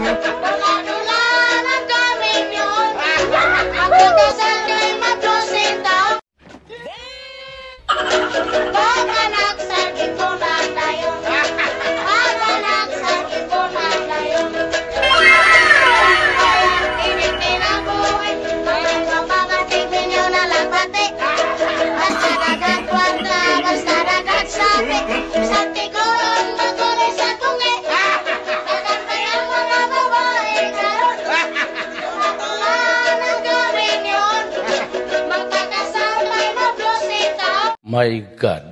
Bye. My God.